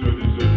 So there's